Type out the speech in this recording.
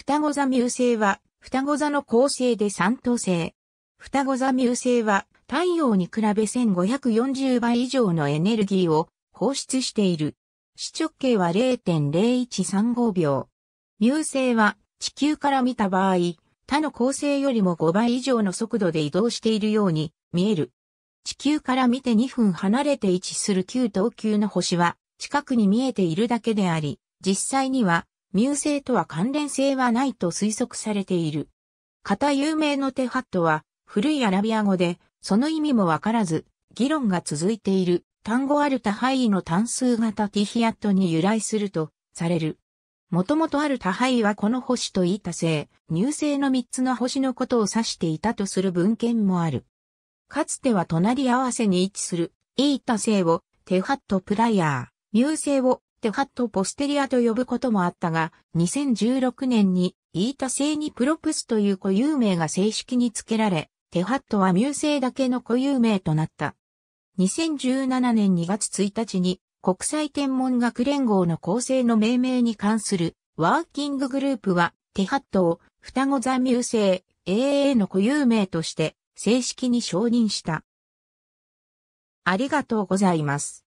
双子座ミュウ星は、双子座の構成で三等星。双子座ミュウ星は、太陽に比べ1540倍以上のエネルギーを放出している。視直径は0.0135秒。ミュウ星は地球から見た場合、他の恒星よりも5倍以上の速度で移動しているように見える。地球から見て2分離れて位置する旧等級の星は近くに見えているだけであり、実際にはミュウ星とは関連性はないと推測されている。型有名のテハットは古いアラビア語でその意味もわからず議論が続いている単語アルタハイの単数型ティヒアットに由来するとされる。もともとあるタハイはこの星とイータ星、乳星の三つの星のことを指していたとする文献もある。かつては隣り合わせに位置するイータ星をテハットプライヤー、乳星をテハットポステリアと呼ぶこともあったが、2016年にイータ星にプロプスという固有名が正式に付けられ、テハットはミュウ星だけの固有名となった。2017年2月1日に国際天文学連合の構成の命名に関するワーキンググループはテハットを双子座ミュウ星 AA の固有名として正式に承認した。ありがとうございます。